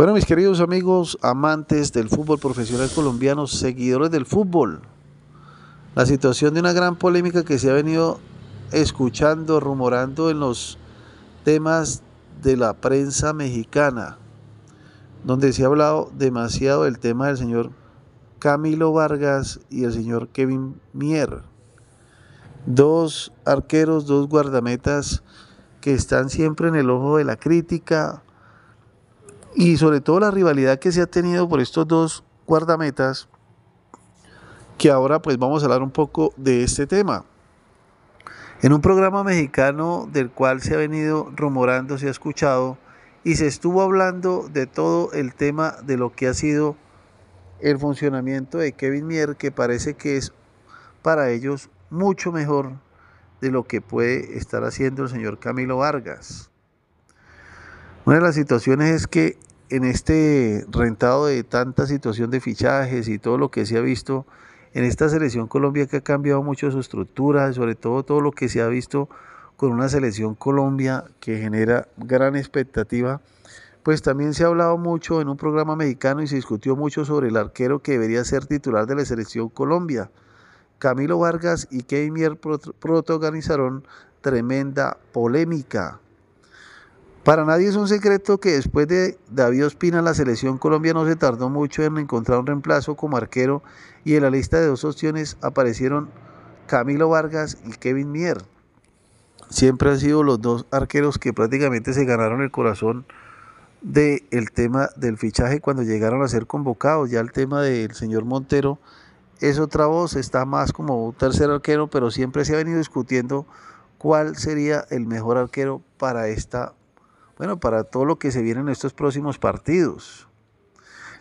Bueno, mis queridos amigos, amantes del fútbol profesional colombiano, seguidores del fútbol, la situación de una gran polémica que se ha venido escuchando, rumorando en los temas de la prensa mexicana, donde se ha hablado demasiado del tema del señor Camilo Vargas y el señor Kevin Mier. Dos arqueros, dos guardametas que están siempre en el ojo de la crítica, y sobre todo la rivalidad que se ha tenido por estos dos guardametas, que ahora pues vamos a hablar un poco de este tema. En un programa mexicano del cual se ha venido rumorando, se ha escuchado y se estuvo hablando de todo el tema de lo que ha sido el funcionamiento de Kevin Mier, que parece que es para ellos mucho mejor de lo que puede estar haciendo el señor Camilo Vargas. Una de las situaciones es que en este rentado de tanta situación de fichajes y todo lo que se ha visto en esta selección Colombia que ha cambiado mucho su estructura, sobre todo todo lo que se ha visto con una selección Colombia que genera gran expectativa, pues también se ha hablado mucho en un programa mexicano y se discutió mucho sobre el arquero que debería ser titular de la selección Colombia. Camilo Vargas y Kevin Mier protagonizaron tremenda polémica. Para nadie es un secreto que después de David Ospina la selección Colombia no se tardó mucho en encontrar un reemplazo como arquero y en la lista de dos opciones aparecieron Camilo Vargas y Kevin Mier. Siempre han sido los dos arqueros que prácticamente se ganaron el corazón del el tema del fichaje cuando llegaron a ser convocados. Ya el tema del señor Montero es otra voz, está más como un tercer arquero, pero siempre se ha venido discutiendo cuál sería el mejor arquero para esta bueno, para todo lo que se viene en estos próximos partidos.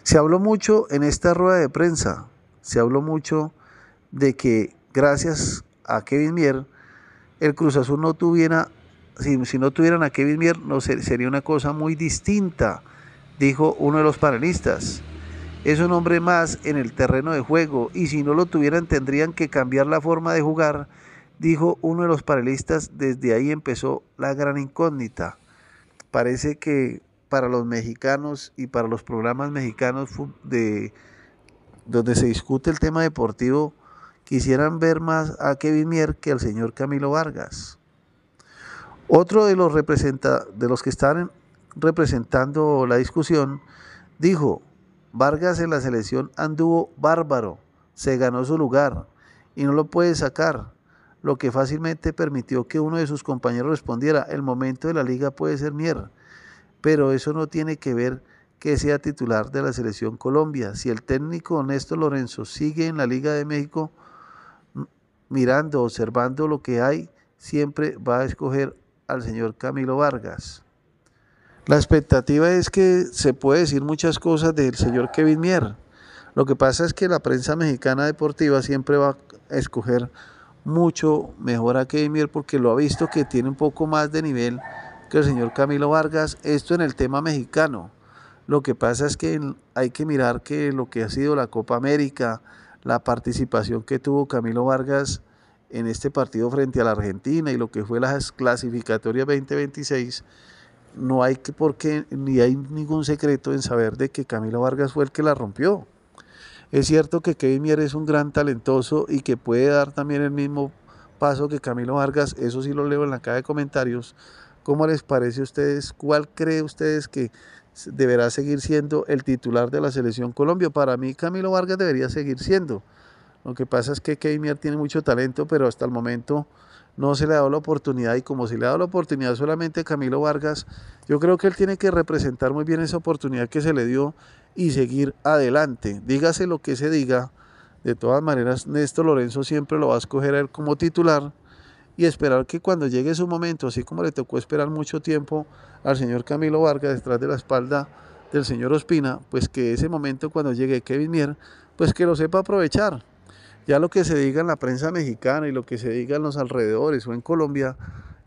Se habló mucho en esta rueda de prensa, se habló mucho de que gracias a Kevin Mier, el Cruz Azul no tuviera, si, no tuvieran a Kevin Mier, no sería una cosa muy distinta, dijo uno de los panelistas. Es un hombre más en el terreno de juego y si no lo tuvieran tendrían que cambiar la forma de jugar, dijo uno de los panelistas. Desde ahí empezó la gran incógnita parece que para los mexicanos y para los programas mexicanos de donde se discute el tema deportivo quisieran ver más a Kevin Mier que al señor Camilo Vargas. Otro de los, de los que están representando la discusión dijo, Vargas en la selección anduvo bárbaro, se ganó su lugar y no lo puede sacar lo que fácilmente permitió que uno de sus compañeros respondiera, el momento de la liga puede ser Mier, pero eso no tiene que ver que sea titular de la selección Colombia. Si el técnico Néstor Lorenzo sigue en la Liga de México mirando, observando lo que hay, siempre va a escoger al señor Camilo Vargas. La expectativa es que se puede decir muchas cosas del señor Kevin Mier. Lo que pasa es que la prensa mexicana deportiva siempre va a escoger mucho mejor a Kevin porque lo ha visto que tiene un poco más de nivel que el señor Camilo Vargas. Esto en el tema mexicano. Lo que pasa es que hay que mirar que lo que ha sido la Copa América, la participación que tuvo Camilo Vargas en este partido frente a la Argentina y lo que fue la clasificatoria 2026, no hay que por qué, ni hay ningún secreto en saber de que Camilo Vargas fue el que la rompió. Es cierto que Kevin Mier es un gran talentoso y que puede dar también el mismo paso que Camilo Vargas, eso sí lo leo en la caja de comentarios. ¿Cómo les parece a ustedes? ¿Cuál cree ustedes que deberá seguir siendo el titular de la selección Colombia? Para mí Camilo Vargas debería seguir siendo. Lo que pasa es que Kevin Mier tiene mucho talento, pero hasta el momento no se le ha dado la oportunidad y como se le ha dado la oportunidad solamente a Camilo Vargas, yo creo que él tiene que representar muy bien esa oportunidad que se le dio y seguir adelante. Dígase lo que se diga, de todas maneras Néstor Lorenzo siempre lo va a escoger a él como titular y esperar que cuando llegue su momento, así como le tocó esperar mucho tiempo al señor Camilo Vargas detrás de la espalda del señor Ospina, pues que ese momento cuando llegue Kevin Mier, pues que lo sepa aprovechar. Ya lo que se diga en la prensa mexicana y lo que se diga en los alrededores o en Colombia,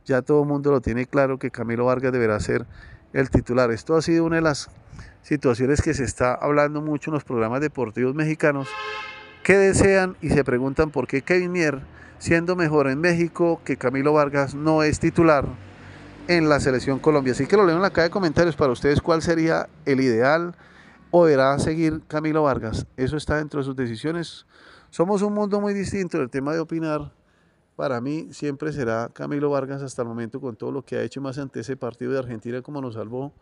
ya todo el mundo lo tiene claro que Camilo Vargas deberá ser el titular. Esto ha sido una de las situaciones que se está hablando mucho en los programas deportivos mexicanos, que desean y se preguntan por qué Kevin Mier, siendo mejor en México que Camilo Vargas, no es titular en la selección Colombia. Así que lo leo en la caja de comentarios para ustedes cuál sería el ideal o deberá seguir Camilo Vargas. Eso está dentro de sus decisiones. Somos un mundo muy distinto en el tema de opinar. Para mí siempre será Camilo Vargas hasta el momento con todo lo que ha hecho más ante ese partido de Argentina como nos salvó.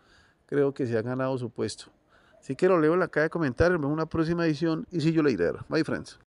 Creo que se ha ganado su puesto. Así que lo leo en la caja de comentarios. en una próxima edición y si yo le iré. Bye friends.